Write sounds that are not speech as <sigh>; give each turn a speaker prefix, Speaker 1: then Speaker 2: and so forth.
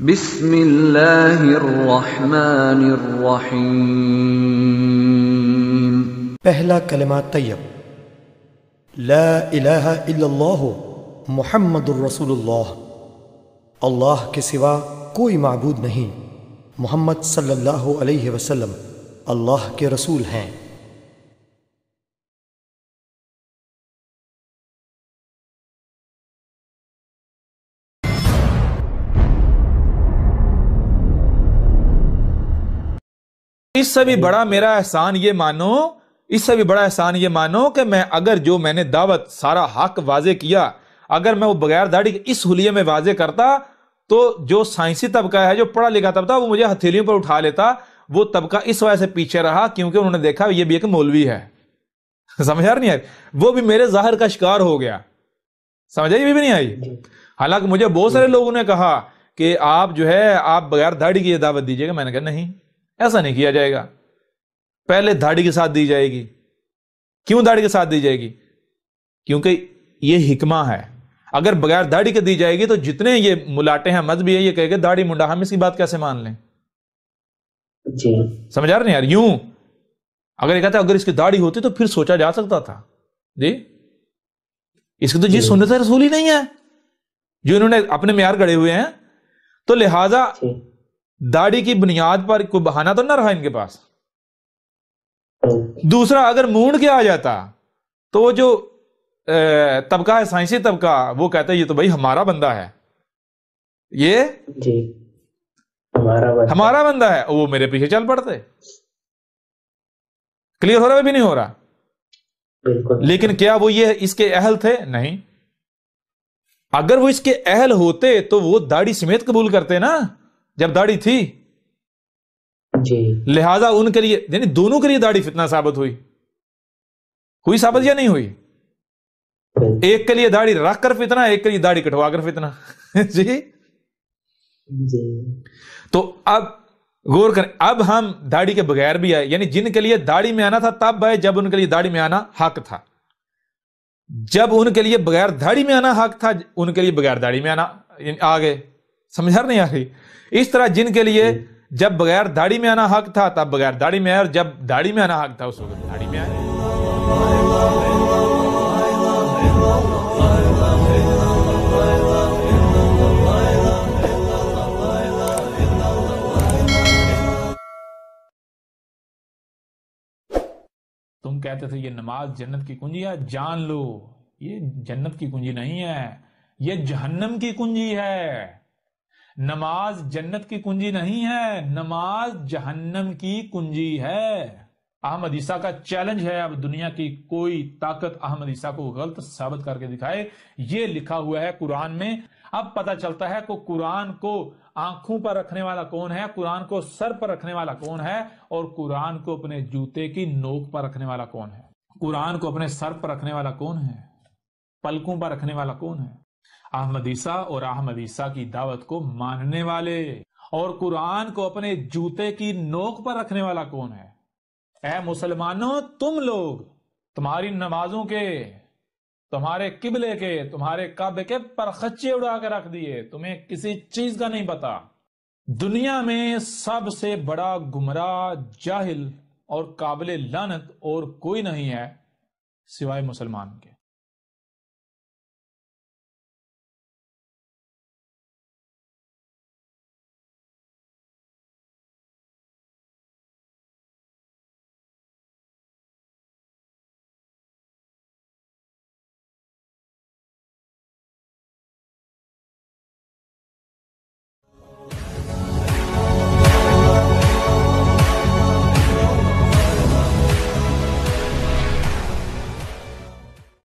Speaker 1: بسم اللہ الرحمن الرحیم
Speaker 2: پہلا کلمہ طیب۔ لا الہ الا اللہ محمد الرسول اللہ۔ اللہ کے سوا کوئی معبود نہیں۔ محمد صلی اللہ علیہ وسلم اللہ کے رسول ہیں۔
Speaker 3: اس سے بھی بڑا میرا احسان یہ مانو اس سے بھی بڑا احسان یہ مانو کہ میں اگر جو میں نے دعوت سارا حق واضح کیا اگر میں وہ بغیر داڑھی کے اس حلیے میں واضح کرتا تو جو سائنسی طبقہ ہے جو پڑھا لکھا طبقہ وہ مجھے ہتھیلیوں پر اٹھا لیتا وہ طبقہ اس وجہ سے پیچھے رہا کیونکہ انہوں نے دیکھا یہ بھی ایک مولوی ہے۔ سمجھ آ نہیں آئی؟ وہ بھی میرے ظاہر کا شکار ہو گیا۔ سمجھ آئی بھی نہیں آئی؟ حالانکہ مجھے بہت سارے لوگوں نے کہا کہ آپ جو ہے آپ بغیر داڑھی کی یہ دعوت دیجیے گا۔ میں نے کہا نہیں۔ ایسا نہیں کیا جائے گا۔ پہلے داڑھی کے ساتھ دی جائے گی۔ کیوں داڑھی کے ساتھ دی جائے گی؟ کیونکہ یہ حکمہ ہے۔ اگر بغیر داڑھی کے دی جائے گی تو جتنے یہ ملاٹے ہیں مذہبی ہے یہ کہے گا داڑھی منڈا ہم اس کی بات کیسے مان لیں؟
Speaker 4: جی۔
Speaker 3: سمجھ آ رہے ہیں یار؟ یوں۔ اگر یہ کہتا ہے اگر اس کی داڑھی ہوتی تو پھر سوچا جا سکتا تھا۔ جی؟ اس کی تو جی۔ سنت رسول ہی نہیں ہے۔ جو انہوں نے اپنے معیار گڑے ہوئے ہیں۔ تو لہذا
Speaker 4: جی۔
Speaker 3: داڑھی کی بنیاد پر کوئی بہانہ تو نہ رہا ان کے پاس؟ دوسرا اگر مونڈ کے آ جاتا تو وہ جو طبقہ ہے سائنسی طبقہ وہ کہتا ہے یہ تو بھائی ہمارا بندہ ہے۔ یہ؟
Speaker 4: جی۔ ہمارا
Speaker 3: بندہ۔ ہے۔ وہ میرے پیچھے چل پڑتے۔ کلیئر ہو رہا بھی نہیں ہو رہا؟
Speaker 4: بالکل۔
Speaker 3: لیکن کیا وہ یہ اس کے اہل تھے؟ نہیں۔ اگر وہ اس کے اہل ہوتے تو وہ داڑھی سمیت قبول کرتے نا؟ جب داڑھی تھی۔
Speaker 4: جی۔
Speaker 3: لہذا ان کے لیے یعنی دونوں کے لیے داڑھی فتنہ ثابت ہوئی۔ ہوئی ثابت یا نہیں ہوئی؟ ایک کے لیے داڑھی رکھ کر فتنہ ایک کے لیے داڑھی کٹوا کر فتنہ۔ <laughs> جی۔
Speaker 4: جی۔
Speaker 3: تو اب غور کریں اب ہم داڑھی کے بغیر بھی آئے یعنی جن کے لیے داڑھی میں آنا تھا تب آئے جب ان کے لیے داڑھی میں آنا حق تھا۔ جب ان کے لیے بغیر داڑھی میں آنا حق تھا ان کے لیے بغیر داڑھی میں آنا یعنی آ گئے سمجھا نہیں؟ آ اس طرح جن کے لیے جب بغیر داڑھی میں آنا حق تھا تب بغیر داڑھی میں آئے اور جب داڑھی میں آنا حق تھا اس وقت داڑھی میں آئے۔ تم کہتے تھے یہ نماز جنت کی کنجی ہے۔ جان لو یہ جنت کی کنجی نہیں ہے یہ جہنم کی کنجی ہے۔ نماز جنت کی کنجی نہیں ہے، نماز جہنم کی کنجی ہے۔ احمد عیسیٰ کا چیلنج ہے، اب دنیا کی کوئی طاقت احمد عیسیٰ کو غلط ثابت کر کے دکھائے۔ یہ لکھا ہوا ہے قرآن میں۔ اب پتا چلتا ہے کہ قرآن کو آنکھوں پر رکھنے والا کون ہے، قرآن کو سر پر رکھنے والا کون ہے، اور قرآن کو اپنے جوتے کی نوک پر رکھنے والا کون ہے۔ قرآن کو اپنے سر پر رکھنے والا کون ہے؟ پلکوں پر رکھنے والا کون ہے؟ احمد عیسیٰ اور احمد عیسیٰ کی دعوت کو ماننے والے اور قرآن کو اپنے جوتے کی نوک پر رکھنے والا کون ہے؟ اے مسلمانوں، تم لوگ تمہاری نمازوں کے، تمہارے قبلے کے، تمہارے کعبے کے پرخچے اڑا کے رکھ دیے، تمہیں کسی چیز کا نہیں پتا۔ دنیا میں سب سے بڑا گمراہ، جاہل اور قابل لانت اور کوئی نہیں ہے سوائے مسلمان کے۔